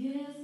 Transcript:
Kiss